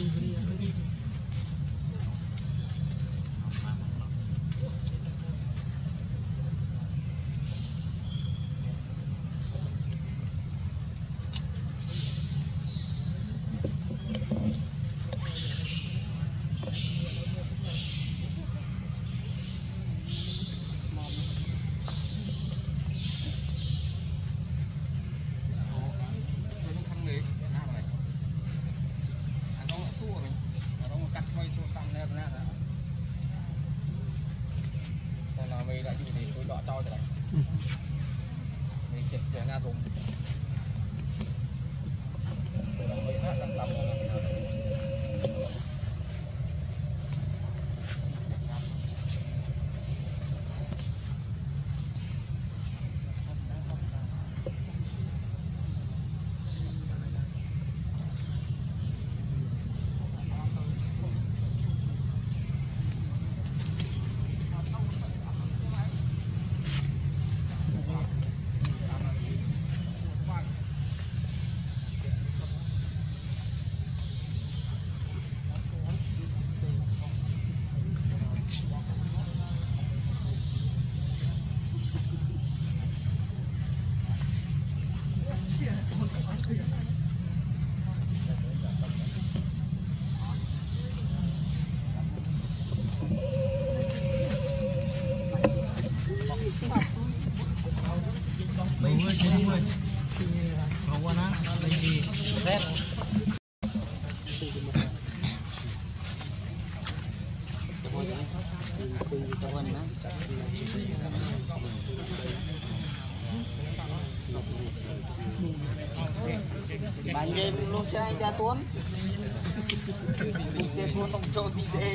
Hallelujah. thì tôi đọ to rồi đấy mình chỉnh chỉnh ra thùng rồi hơi hát làm xong rồi. Cầu qua nó lấy gì Rét bạn game luôn trai ra tuấn cái tuấn ông cho gì thế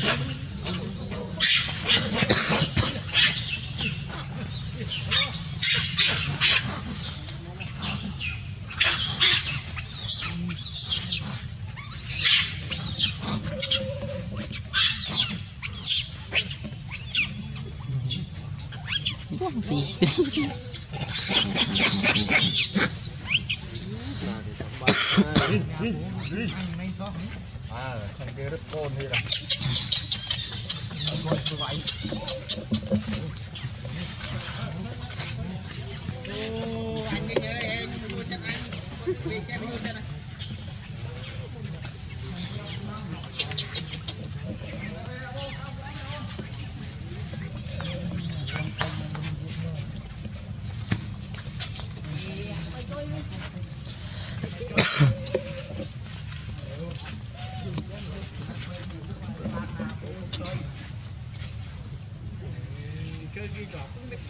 Hum, hum, hum. à thằng kia rất côn đi rồi con cứ vậy anh cái nhớ em mua chắc anh vì cái chắc anh Yeah. Because you're dropping the.